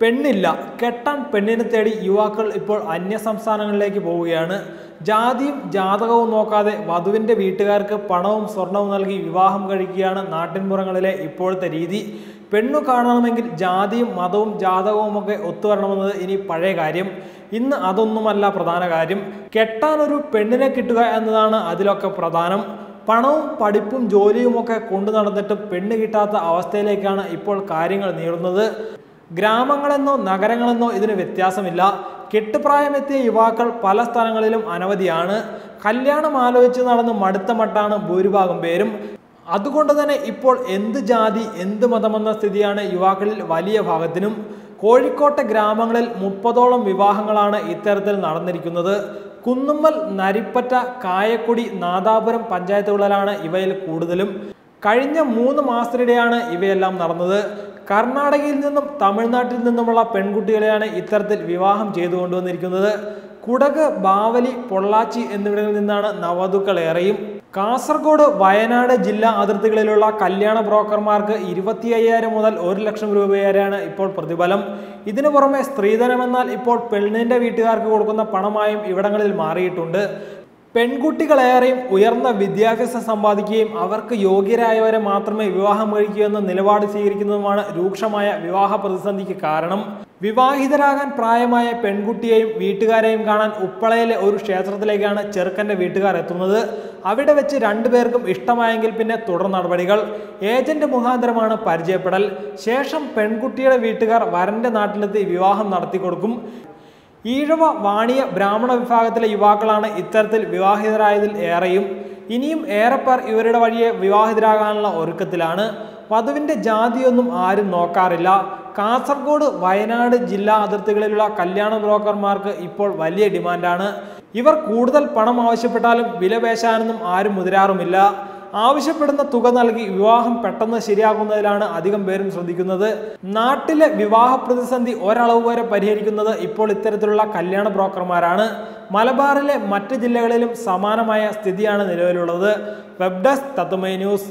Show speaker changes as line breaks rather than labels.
പെണ്ണില്ല. കെട്ടാൻ പെണ്ണിനെ തേടി യുവാക്കൾ ഇപ്പോൾ അന്യ സംസ്ഥാനങ്ങളിലേക്ക് പോവുകയാണ്. ജാതിയും ജാതകവും നോക്കാതെ വധുവിന്റെ വീട്ടുകാർക്ക് പണവും സ്വർണവും നൽകി വിവാഹം കഴിക്കുകയാണ് നാട്ടിൻപുറങ്ങളിലെ ഇപ്പോഴത്തെ രീതി. പെണ്ണു കാണണമെങ്കിൽ ജാതിയും മതവും ജാതകവുമൊക്കെ ഒത്തുവരണമെന്നത് ഇനി പഴയ കാര്യം. ഇന്ന് അതൊന്നുമല്ല പ്രധാന കാര്യം. കെട്ടാനൊരു പെണ്ണിനെ കിട്ടുക എന്നതാണ് അതിലൊക്കെ പ്രധാനം. പണവും പഠിപ്പും ജോലിയുമൊക്കെ കൊണ്ടു നടന്നിട്ടും പെണ്ണ് കിട്ടാത്ത അവസ്ഥയിലേക്കാണ് ഇപ്പോൾ കാര്യങ്ങൾ നീളുന്നത്. ഗ്രാമങ്ങളെന്നോ നഗരങ്ങളെന്നോ ഇതിന് വ്യത്യാസമില്ല. കെട്ടുപ്രായമെത്തിയ യുവാക്കൾ പല സ്ഥലങ്ങളിലും അനവധിയാണ്. കല്യാണം ആലോചിച്ച് നടന്ന് മടുത്ത മട്ടാണ് ഭൂരിഭാഗം പേരും. അതുകൊണ്ട് തന്നെ ഇപ്പോൾ എന്ത് ജാതി എന്ത് മതമെന്ന സ്ഥിതിയാണ് യുവാക്കളിൽ വലിയ ഭാഗത്തിനും. കോഴിക്കോട്ടെ ഗ്രാമങ്ങളിൽ മുപ്പതോളം വിവാഹങ്ങളാണ് ഇത്തരത്തിൽ നടന്നിരിക്കുന്നത്. കുന്നുമ്മൽ നരിപ്പറ്റ കായക്കുടി നാദാപുരം പഞ്ചായത്തുകളിലാണ് ഇവയിൽ കൂടുതലും. കഴിഞ്ഞ മൂന്ന് മാസത്തിനിടെയാണ് ഇവയെല്ലാം നടന്നത്. കർണാടകയിൽ നിന്നും തമിഴ്നാട്ടിൽ നിന്നുമുള്ള പെൺകുട്ടികളെയാണ് ഇത്തരത്തിൽ വിവാഹം ചെയ്തു കൊണ്ടുവന്നിരിക്കുന്നത് കുടക് ബാവലി പൊള്ളാച്ചി എന്നിവിടങ്ങളിൽ നിന്നാണ് നവവധുക്കൾ ഏറെയും കാസർഗോഡ് വയനാട് ജില്ലാ അതിർത്തികളിലുള്ള കല്യാണ ബ്രോക്കർമാർക്ക് ഇരുപത്തി അയ്യായിരം മുതൽ ഒരു ലക്ഷം രൂപ വരെയാണ് ഇപ്പോൾ പ്രതിഫലം. ഇതിനു പുറമെ സ്ത്രീധനമെന്നാൽ ഇപ്പോൾ പെണ്ണിന്റെ വീട്ടുകാർക്ക് കൊടുക്കുന്ന പണമായും ഇവിടങ്ങളിൽ മാറിയിട്ടുണ്ട്. പെൺകുട്ടികളേറെയും ഉയർന്ന വിദ്യാഭ്യാസം സമ്പാദിക്കുകയും അവർക്ക് യോഗ്യരായവരെ മാത്രമേ വിവാഹം കഴിക്കൂ എന്ന നിലപാട് സ്വീകരിക്കുന്നതുമാണ് രൂക്ഷമായ വിവാഹ പ്രതിസന്ധിക്ക് കാരണം. വിവാഹിതരാകാൻ പ്രായമായ പെൺകുട്ടിയെയും വീട്ടുകാരെയും കാണാൻ ഉപ്പളയിലെ ഒരു ക്ഷേത്രത്തിലേക്കാണ് ചെറുക്കന്റെ വീട്ടുകാർ എത്തുന്നത്. അവിടെ വെച്ച് രണ്ടുപേർക്കും ഇഷ്ടമായെങ്കിൽ പിന്നെ തുടർ നടപടികൾ. ഏജന്റ് മുഖാന്തരമാണ് പരിചയപ്പെടൽ. ശേഷം പെൺകുട്ടിയുടെ വീട്ടുകാർ വരന്റെ നാട്ടിലെത്തി വിവാഹം നടത്തി കൊടുക്കും ഈഴവ വാണിയ ബ്രാഹ്മണ വിഭാഗത്തിലെ യുവാക്കളാണ് ഇത്തരത്തിൽ വിവാഹിതരായതിൽ ഏറെയും. ഇനിയും ഏറെപ്പേർ ഇവരുടെ വഴിയെ വിവാഹിതരാകാനുള്ള ഒരുക്കത്തിലാണ്. വധുവിന്റെ ജാതിയൊന്നും ആരും നോക്കാറില്ല. കാസർഗോഡ് വയനാട് ജില്ലാ അതിർത്തികളിലുള്ള കല്യാണ ബ്രോക്കർമാർക്ക് ഇപ്പോൾ വലിയ ഡിമാൻഡാണ്. ഇവർ കൂടുതൽ പണം ആവശ്യപ്പെട്ടാലും വില പേശാനൊന്നും ആരും മുതിരാറുമില്ല. ആവശ്യപ്പെടുന്ന തുക നൽകി വിവാഹം പെട്ടെന്ന് ശരിയാകുന്നതിലാണ് അധികം പേരും ശ്രദ്ധിക്കുന്നത്. നാട്ടിലെ വിവാഹ പ്രതിസന്ധി ഒരളവ് വരെ പരിഹരിക്കുന്നത് ഇപ്പോൾ ഇത്തരത്തിലുള്ള കല്യാണ ബ്രോക്കർമാരാണ്. മലബാറിലെ മറ്റ് ജില്ലകളിലും സമാനമായ സ്ഥിതിയാണ് നിലവിലുള്ളത്. വെബ് ഡെസ്ക് തത്തുമൈ ന്യൂസ്.